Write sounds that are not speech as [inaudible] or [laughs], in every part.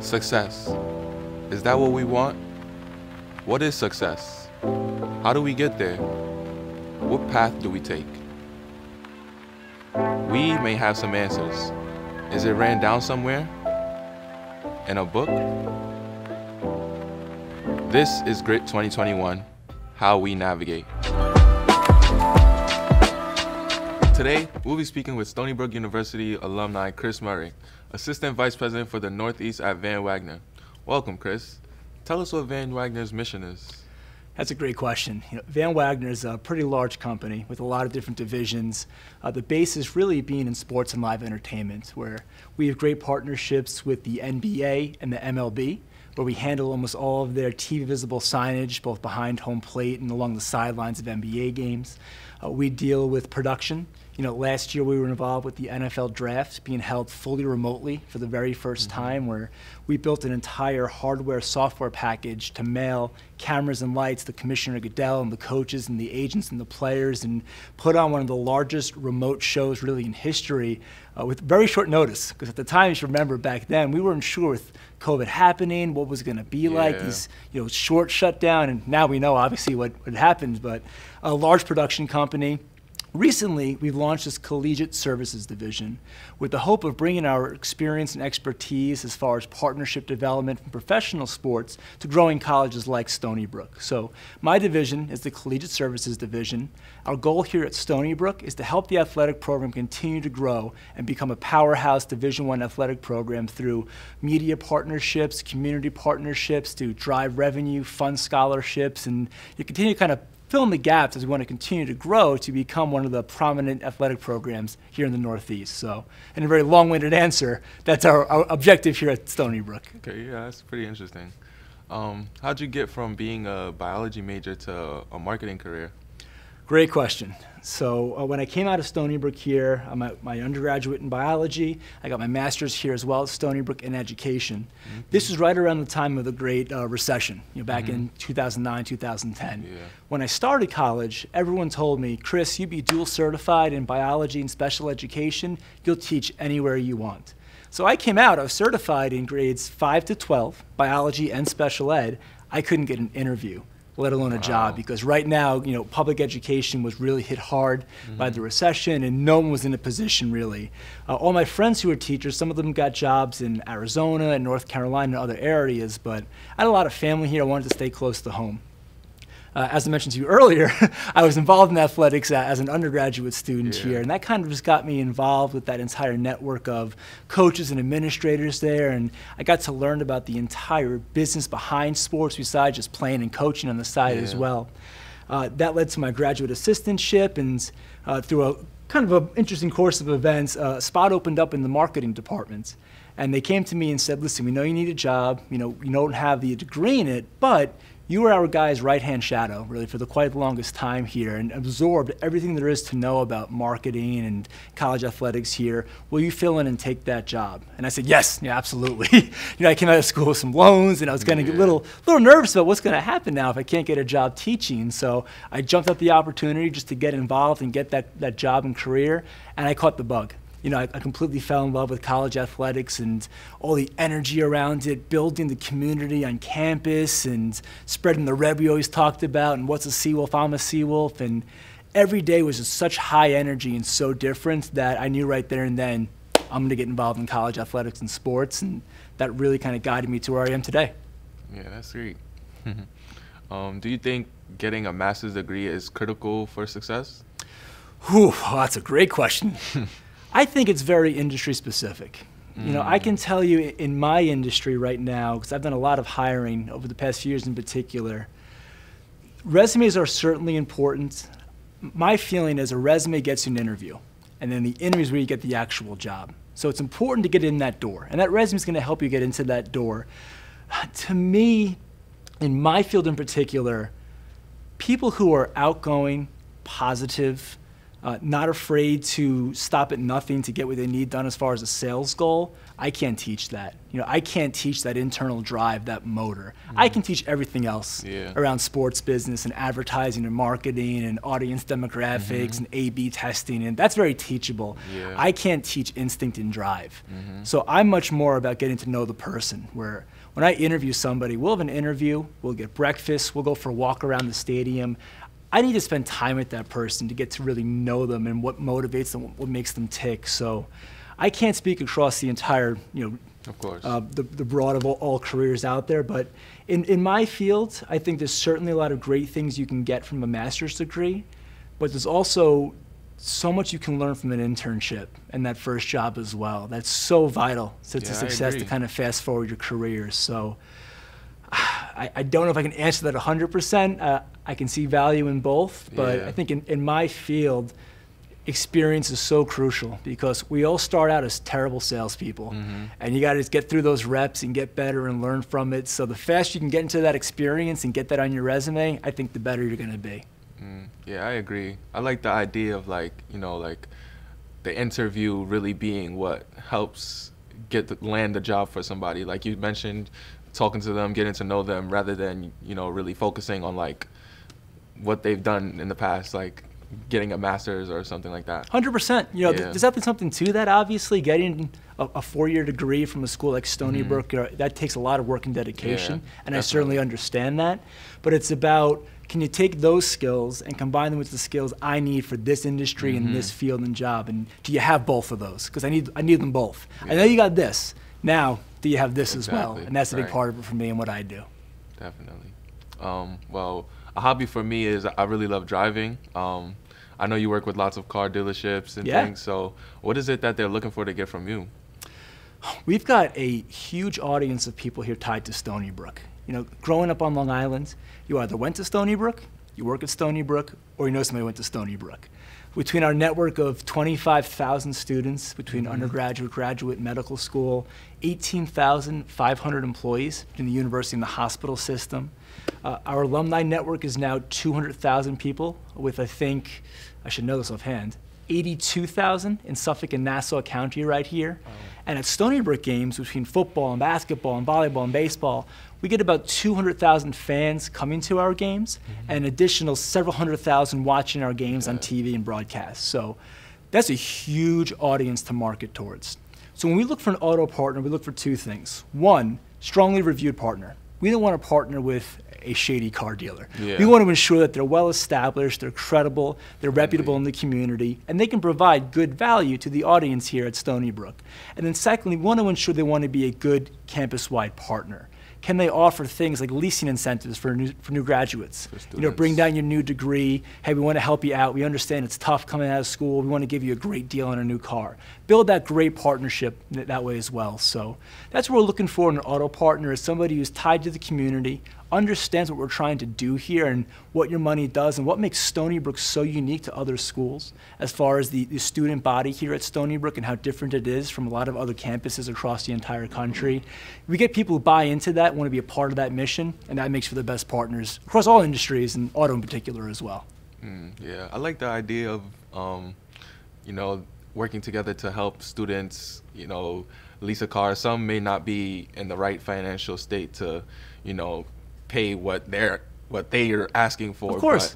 Success. Is that what we want? What is success? How do we get there? What path do we take? We may have some answers. Is it ran down somewhere? In a book? This is Grit 2021 How We Navigate. Today, we'll be speaking with Stony Brook University alumni Chris Murray, Assistant Vice President for the Northeast at Van Wagner. Welcome, Chris. Tell us what Van Wagner's mission is. That's a great question. You know, Van Wagner is a pretty large company with a lot of different divisions. Uh, the base is really being in sports and live entertainment, where we have great partnerships with the NBA and the MLB, where we handle almost all of their TV visible signage, both behind home plate and along the sidelines of NBA games. Uh, we deal with production. You know, last year we were involved with the NFL draft being held fully remotely for the very 1st mm-hmm. time, where we built an entire hardware software package to mail cameras and lights to Commissioner Goodell and the coaches and the agents and the players and put on one of the largest remote shows really in history uh, with very short notice. Because at the time, you should remember back then, we weren't sure with COVID happening, what was going to be yeah. like, these you know short shutdown, and now we know obviously what, what happened. But a large production company Recently, we've launched this collegiate services division with the hope of bringing our experience and expertise as far as partnership development from professional sports to growing colleges like Stony Brook. So, my division is the collegiate services division. Our goal here at Stony Brook is to help the athletic program continue to grow and become a powerhouse Division One athletic program through media partnerships, community partnerships to drive revenue, fund scholarships, and you continue to kind of fill in the gaps as we want to continue to grow to become one of the prominent athletic programs here in the Northeast. So, in a very long-winded answer, that's our, our objective here at Stony Brook. Okay, yeah, that's pretty interesting. Um, how'd you get from being a biology major to a marketing career? Great question. So uh, when I came out of Stony Brook here, I'm a, my undergraduate in biology. I got my master's here as well at Stony Brook in education. Mm-hmm. This was right around the time of the Great uh, Recession, you know, back mm-hmm. in 2009, 2010. Yeah. When I started college, everyone told me, Chris, you be dual certified in biology and special education. You'll teach anywhere you want. So I came out, I was certified in grades 5 to 12, biology and special ed. I couldn't get an interview let alone a wow. job. Because right now, you know, public education was really hit hard mm-hmm. by the recession, and no one was in a position really. Uh, all my friends who were teachers, some of them got jobs in Arizona and North Carolina and other areas, but I had a lot of family here. I wanted to stay close to home uh, as I mentioned to you earlier, [laughs] I was involved in athletics as an undergraduate student yeah. here, and that kind of just got me involved with that entire network of coaches and administrators there, and I got to learn about the entire business behind sports besides just playing and coaching on the side yeah. as well. Uh, that led to my graduate assistantship, and uh, through a kind of an interesting course of events, uh, a spot opened up in the marketing department. And they came to me and said, listen, we know you need a job, you know, you don't have the degree in it, but you were our guy's right hand shadow, really, for the quite the longest time here and absorbed everything there is to know about marketing and college athletics here. Will you fill in and take that job? And I said, yes, yeah, absolutely. [laughs] you know, I came out of school with some loans and I was getting yeah. a little, little nervous about what's going to happen now if I can't get a job teaching. So I jumped at the opportunity just to get involved and get that, that job and career, and I caught the bug you know, I, I, completely fell in love with college athletics and all the energy around it, building the community on campus and spreading the red we always talked about and what's a Seawolf, I'm a Seawolf. And every day was just such high energy and so different that I knew right there and then I'm going to get involved in college athletics and sports. And that really kind of guided me to where I am today. Yeah, that's great. [laughs] um, do you think getting a master's degree is critical for success? Whew, oh, that's a great question. [laughs] I think it's very industry specific. Mm. You know, I can mm. tell you in my industry right now, because I've done a lot of hiring over the past few years in particular, resumes are certainly important. My feeling is a resume gets you an interview, and then the interview is where you get the actual job. So it's important to get in that door, and that resume is going to help you get into that door. [sighs] To me, in my field in particular, people who are outgoing, positive, uh, not afraid to stop at nothing to get what they need done as far as a sales goal. I can't teach that. You know, I can't teach that internal drive, that motor. Mm-hmm. I can teach everything else yeah. around sports business and advertising and marketing and audience demographics mm-hmm. and A/B testing, and that's very teachable. Yeah. I can't teach instinct and drive. Mm-hmm. So I'm much more about getting to know the person. Where when I interview somebody, we'll have an interview, we'll get breakfast, we'll go for a walk around the stadium. I need to spend time with that person to get to really know them and what motivates them, what makes them tick. So I can't speak across the entire, you know, of course, uh, the, the broad of all, all, careers out there. But in, in my field, I think there's certainly a lot of great things you can get from a master's degree, but there's also so much you can learn from an internship and that first job as well. That's so vital to, yeah, to success to kind of fast forward your career. So I, I, don't know if I can answer that 100%. Uh, I can see value in both, but yeah. I think in, in my field, experience is so crucial because we all start out as terrible salespeople, mm-hmm. and you got to get through those reps and get better and learn from it. So the faster you can get into that experience and get that on your resume, I think the better you're going to be. Mm, yeah, I agree. I like the idea of like you know like the interview really being what helps get the, land the job for somebody. Like you mentioned, talking to them, getting to know them, rather than you know really focusing on like what they've done in the past, like getting a master's or something like that. Hundred percent. You know, Yeah. there's definitely something to that. Obviously, getting a, a four-year degree from a school like Stony Mhm. Brook that takes a lot of work and dedication, Yeah, and I certainly understand that. But it's about can you take those skills and combine them with the skills I need for this industry and this Mhm. field and job, and do you have both of those? Because I need I need them both. I know you got this. Now, do you have this as well? And that's a big right. part of it for me and what I do. Definitely. Um, well, a hobby for me is I really love driving. Um, I know you work with lots of car dealerships and Yeah. things. So, what is it that they're looking for to get from you? We've got a huge audience of people here tied to Stony Brook. You know, growing up on Long Island, you either went to Stony Brook, you work at Stony Brook, or you know somebody went to Stony Brook. Between our network of 25,000 students, between Mhm. undergraduate, graduate, medical school, 18,500 employees in the university and the hospital system, uh, our alumni network is now 200,000 people, with I think, I should know this offhand, 82,000 in Suffolk and Nassau County right here. And at Stony Brook games, between football and basketball and volleyball and baseball, we get about 200,000 fans coming to our games mm-hmm. and additional several hundred thousand watching our games on TV and broadcast. So that's a huge audience to market towards. So when we look for an auto partner, we look for two things. One, strongly reviewed partner. We don't want to partner with a shady car dealer. Yeah. We want to ensure that they're well established, they're credible, they're reputable in the community, and they can provide good value to the audience here at Stony Brook. And then secondly, we want to ensure they want to be a good campus-wide partner. Can they offer things like leasing incentives for new, for new graduates? For You know, bring down your new degree. Hey, we want to help you out. We understand it's tough coming out of school. We want to give you a great deal on a new car. Build that great partnership th- that way as well. So that's what we're looking for in an auto partner is somebody who's tied to the community, understands what we're trying to do here and what your money does and what makes Stony Brook so unique to other schools as far as the, the student body here at Stony Brook and how different it is from a lot of other campuses across the entire country. We get people who buy into that, want to be a part of that mission, and that makes for the best partners across all industries and auto in particular as well. Mm, yeah, I like the idea of, um, you know, working together to help students, you know, lease a car. Some may not be in the right financial state to, you know, pay what they're what they are asking for. Of course.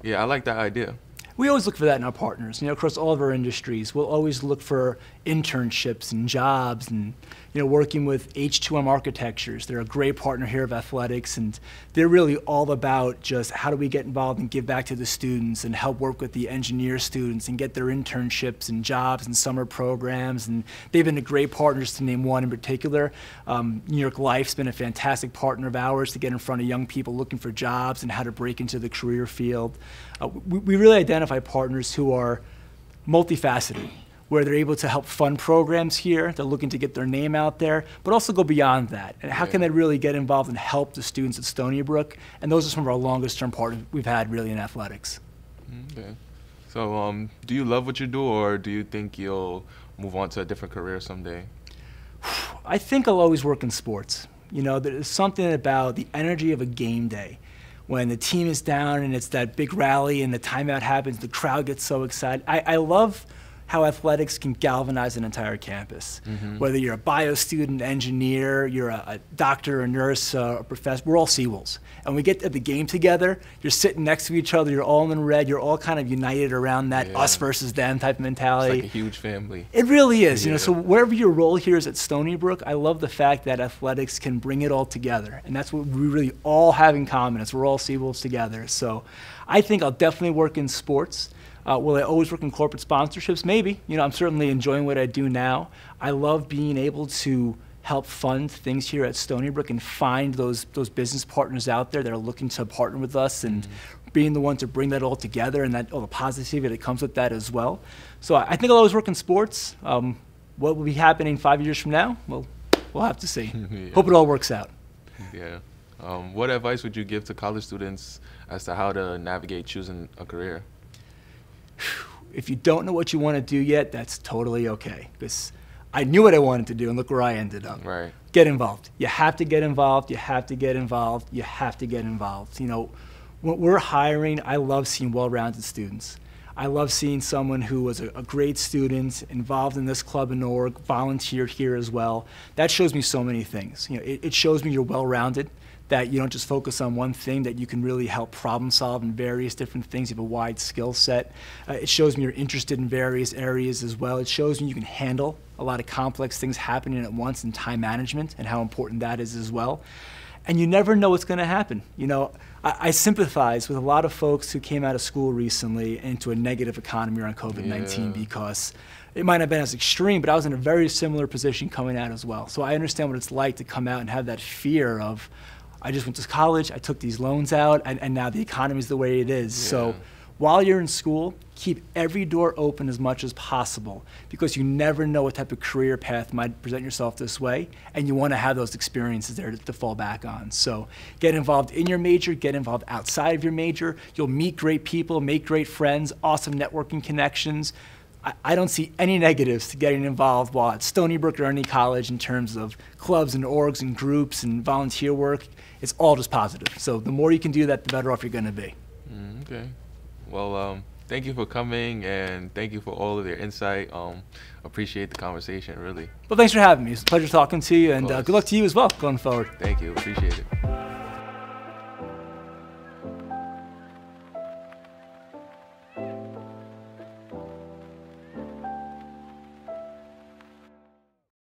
But, yeah, I like that idea. We always look for that in our partners. You know, across all of our industries, we'll always look for internships and jobs and, you know, working with H2M Architectures. They're a great partner here of athletics, and they're really all about just how do we get involved and give back to the students and help work with the engineer students and get their internships and jobs and summer programs. And they've been a great partners to name one in particular. Um, New York Life's been a fantastic partner of ours to get in front of young people looking for jobs and how to break into the career field. Uh, we, we really identify partners who are multifaceted, where they're able to help fund programs here, they're looking to get their name out there, but also go beyond that. And how can they really get involved and help the students at Stony Brook? And those are some of our longest term partners we've had really in athletics. Okay. So, um, do you love what you do, or do you think you'll move on to a different career someday? [sighs] I think I'll always work in sports. You know, there's something about the energy of a game day when the team is down and it's that big rally and the timeout happens, the crowd gets so excited. I, I love how athletics can galvanize an entire campus. Mm-hmm. Whether you're a bio student, engineer, you're a, a doctor, a nurse, uh, a professor, we're all Seawolves. And we get at the game together, you're sitting next to each other, you're all in red, you're all kind of united around that yeah. us versus them type mentality. It's like a huge family. It really is. Yeah. You know, so wherever your role here is at Stony Brook, I love the fact that athletics can bring it all together. And that's what we really all have in common. Is we're all Seawolves together. So I think I'll definitely work in sports. Uh, will I always work in corporate sponsorships? Maybe. You know, I'm certainly enjoying what I do now. I love being able to help fund things here at Stony Brook and find those those business partners out there that are looking to partner with us and mm-hmm. being the one to bring that all together and that all the positivity that comes with that as well. So I, I think I'll always work in sports. Um, what will be happening five years from now? Well, we'll have to see. [laughs] yeah. Hope it all works out. Yeah. Um, what advice would you give to college students as to how to navigate choosing a career? If you don't know what you want to do yet, that's totally okay. Because I knew what I wanted to do, and look where I ended up. Right. Get involved. You have to get involved. You have to get involved. You have to get involved. You know, when we're hiring, I love seeing well-rounded students. I love seeing someone who was a, a, great student, involved in this club and org, volunteered here as well. That shows me so many things. You know, it, it shows me you're well-rounded that you don't just focus on one thing, that you can really help problem solve in various different things. You have a wide skill set. Uh, it shows me you're interested in various areas as well. It shows me you can handle a lot of complex things happening at once and time management and how important that is as well. And you never know what's going to happen. You know, I, I, sympathize with a lot of folks who came out of school recently into a negative economy around COVID 19 yeah. because it might not have been as extreme, but I was in a very similar position coming out as well. So I understand what it's like to come out and have that fear of, I just went to college, I took these loans out, and, and now the economy is the way it is. Yeah. So while you're in school, keep every door open as much as possible because you never know what type of career path might present yourself this way, and you want to have those experiences there to, to, fall back on. So get involved in your major, get involved outside of your major. You'll meet great people, make great friends, awesome networking connections. I, I don't see any negatives to getting involved while at Stony Brook or any college in terms of clubs and orgs and groups and volunteer work it's all just positive. So the more you can do that, the better off you're going to be. Mm, okay. Well, um, thank you for coming and thank you for all of your insight. Um, appreciate the conversation, really. Well, thanks for having me. It's a pleasure talking to you, and uh, good luck to you as well going forward. Thank you. Appreciate it.